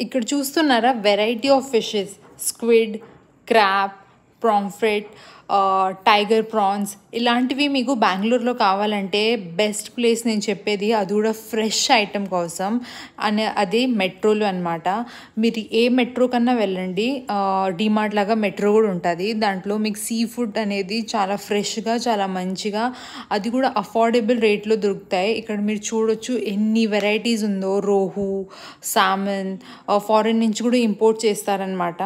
ఇక్కడ చూస్తున్నారా? Variety of fishes squid crab pomfret tiger prawns ఇలాంటివి మీకు బెంగళూరులో కావాలంటే బెస్ట్ ప్లేస్ నేను చెప్పేది అది కూడా ఫ్రెష్ ఐటెం కోసం అనే అది మెట్రోలు అనమాట మీరు ఏ మెట్రో కన్నా వెళ్ళండి డిమార్ట్ లాగా మెట్రో కూడా ఉంటుంది. దాంట్లో మీకు సీ ఫుడ్ అనేది చాలా ఫ్రెష్గా చాలా మంచిగా అది కూడా అఫోర్డబుల్ రేట్లో దొరుకుతాయి. ఇక్కడ మీరు చూడొచ్చు ఎన్ని వెరైటీస్ ఉందో రోహు సామన్ ఫారెన్ నుంచి కూడా ఇంపోర్ట్ చేస్తారనమాట